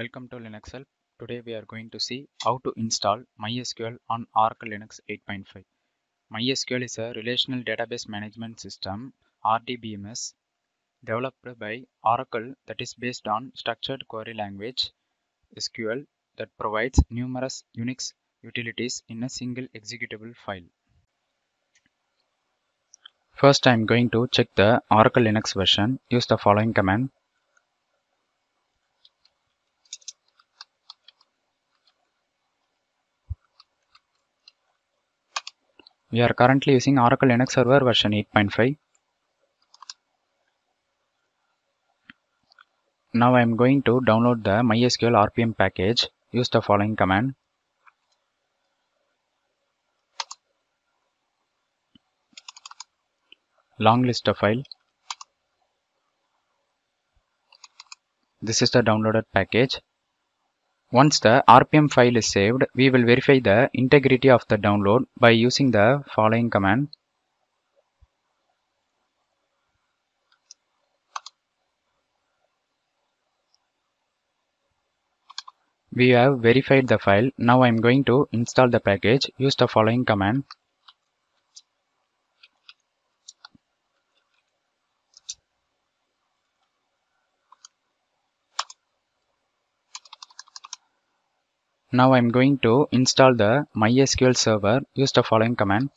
Welcome to Linux Help. Today we are going to see how to install MySQL on Oracle Linux 8.5. MySQL is a relational database management system RDBMS developed by Oracle that is based on structured query language SQL that provides numerous Unix utilities in a single executable file. First I am going to check the Oracle Linux version. Use the following command We are currently using Oracle Linux Server version 8.5. Now I am going to download the MySQL RPM package. Use the following command. Long list of file. This is the downloaded package. Once the RPM file is saved, we will verify the integrity of the download by using the following command. We have verified the file. Now I am going to install the package. Use the following command. Now I'm going to install the MySQL server. Use the following command.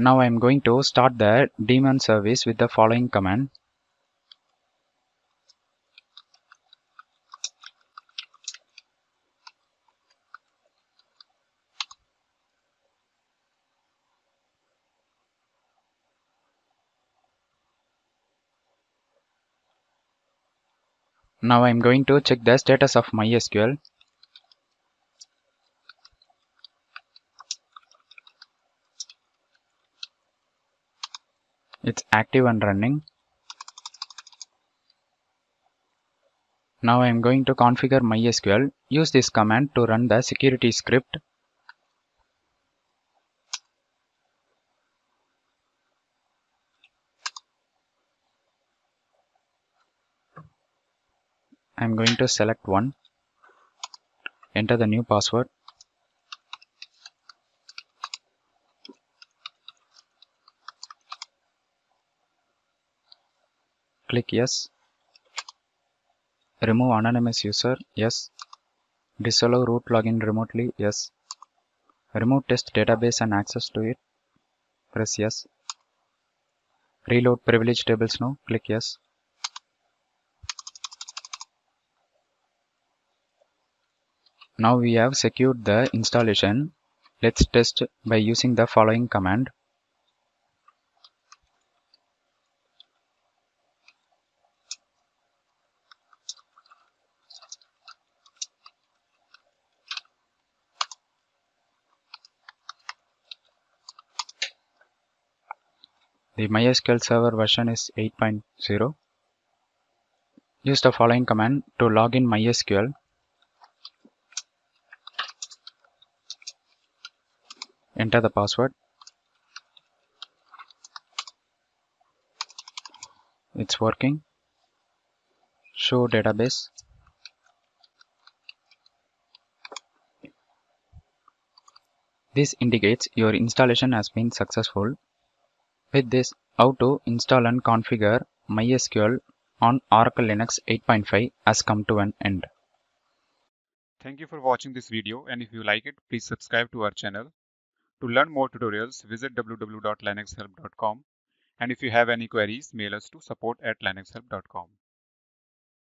Now I am going to start the daemon service with the following command. Now I am going to check the status of MySQL. It's active and running. Now I am going to configure MySQL. Use this command to run the security script. I am going to select one. Enter the new password. Click yes. Remove anonymous user yes. Disallow root login remotely yes. Remove test database and access to it press yes. Reload privilege tables now click yes. Now we have secured the installation. Let's test by using the following command The MySQL Server version is 8.0. Use the following command to log in MySQL. Enter the password. It's working. Show database. This indicates your installation has been successful. With this, how to install and configure MySQL on Oracle Linux 8.5 has come to an end. Thank you for watching this video and if you like it, please subscribe to our channel. To learn more tutorials, visit www.linuxhelp.com and if you have any queries, mail us to support at linuxhelp.com.